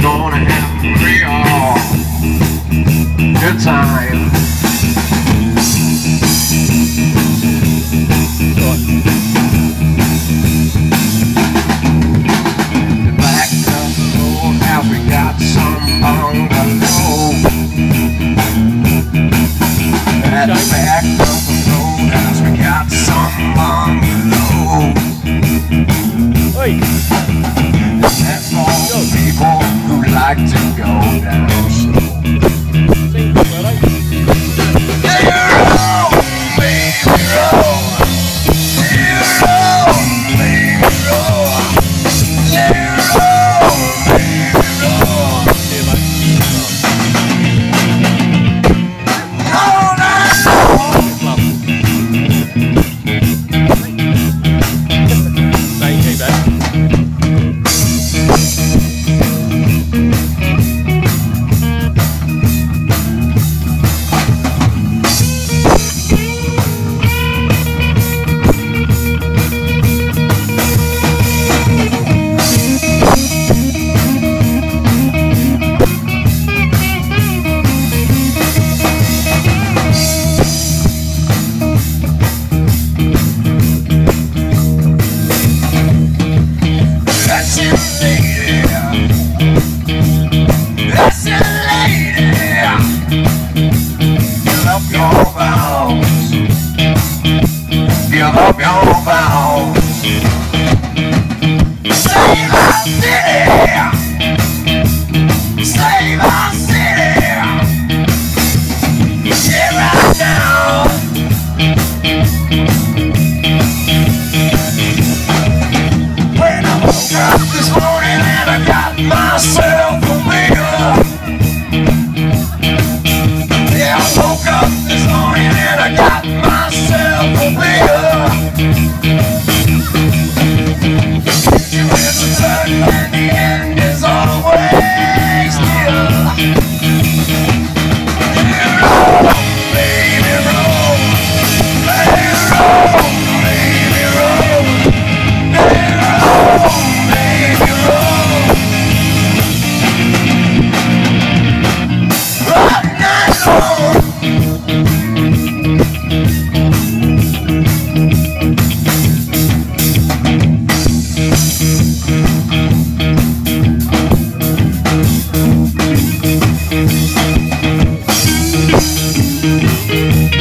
gonna When I woke up this morning and I got myself Oh,